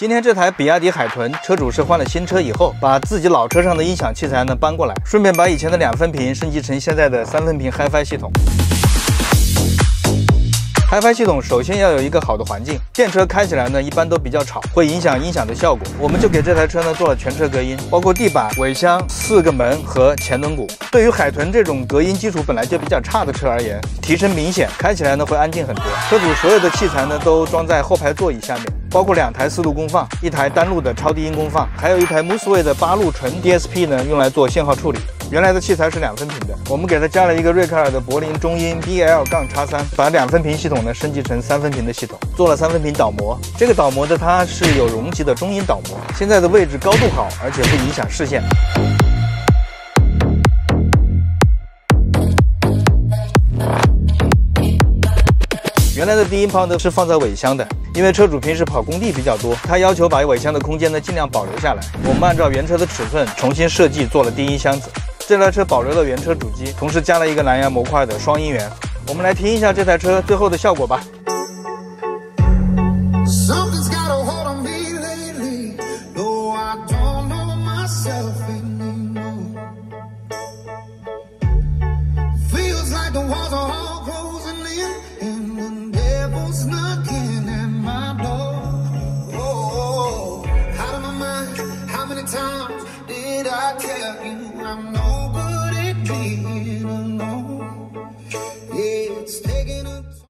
今天这台比亚迪海豚车主是换了新车以后，把自己老车上的音响器材呢搬过来，顺便把以前的两分频升级成现在的三分频 HiFi 系统。HiFi 系统首先要有一个好的环境，电车开起来呢一般都比较吵，会影响音响的效果。我们就给这台车呢做了全车隔音，包括地板、尾箱、四个门和前轮毂。对于海豚这种隔音基础本来就比较差的车而言，提升明显，开起来呢会安静很多。车主所有的器材呢都装在后排座椅下面，包括两台四路功放，一台单路的超低音功放，还有一台 Mooseway 的八路纯 DSP 呢用来做信号处理。原来的器材是两分频的，我们给它加了一个瑞克尔的柏林中音 BL 杠叉三，把两分频系统呢升级成三分频的系统，做了三分频导模。这个导模的它是有容积的中音导模，现在的位置高度好，而且不影响视线。原来的低音炮呢是放在尾箱的，因为车主平时跑工地比较多，他要求把尾箱的空间呢尽量保留下来。我们按照原车的尺寸重新设计做了低音箱子。这台车保留了原车主机，同时加了一个蓝牙模块的双音源。我们来听一下这台车最后的效果吧。How many times did I tell you I'm no